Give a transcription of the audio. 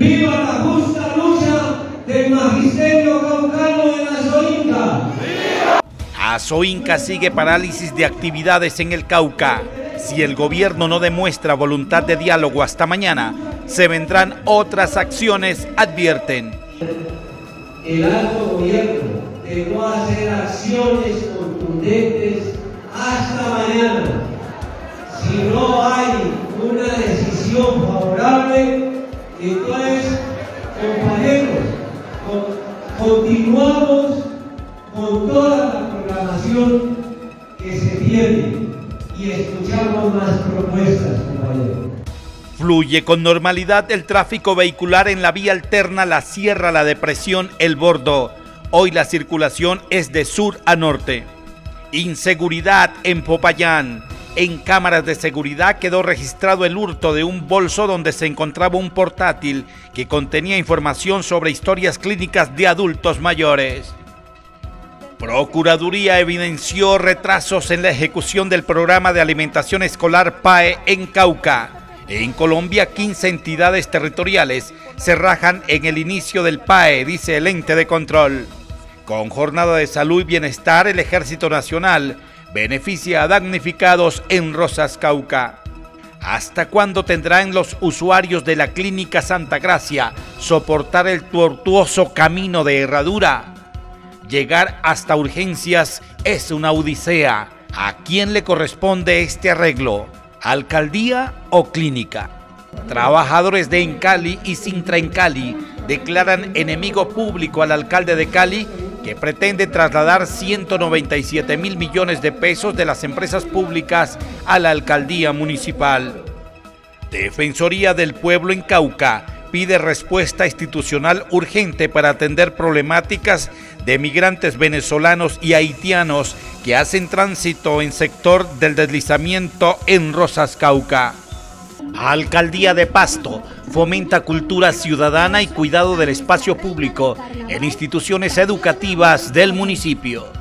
¡Viva la justa lucha del magisterio caucano en Azoinca! Azoinca sigue parálisis de actividades en el Cauca. Si el gobierno no demuestra voluntad de diálogo hasta mañana, se vendrán otras acciones, advierten. El alto gobierno de no hacer acciones contundentes hasta mañana. Continuamos con toda la programación que se tiene y escuchamos más propuestas. Fluye con normalidad el tráfico vehicular en la vía alterna La Sierra, La Depresión, El Bordo. Hoy la circulación es de sur a norte. Inseguridad en Popayán. En cámaras de seguridad quedó registrado el hurto de un bolso donde se encontraba un portátil que contenía información sobre historias clínicas de adultos mayores. Procuraduría evidenció retrasos en la ejecución del programa de alimentación escolar PAE en Cauca. En Colombia, 15 entidades territoriales se rajan en el inicio del PAE, dice el ente de control. Con jornada de salud y bienestar, el Ejército Nacional beneficia a damnificados en Rosas Cauca. ¿Hasta cuándo tendrán los usuarios de la Clínica Santa Gracia soportar el tortuoso camino de herradura? Llegar hasta urgencias es una odisea. ¿A quién le corresponde este arreglo? ¿Alcaldía o clínica? Trabajadores de Encali y Sintra Encali declaran enemigo público al alcalde de Cali que pretende trasladar 197 mil millones de pesos de las empresas públicas a la alcaldía municipal. Defensoría del Pueblo en Cauca pide respuesta institucional urgente para atender problemáticas de migrantes venezolanos y haitianos que hacen tránsito en sector del deslizamiento en Rosas Cauca. Alcaldía de Pasto fomenta cultura ciudadana y cuidado del espacio público en instituciones educativas del municipio.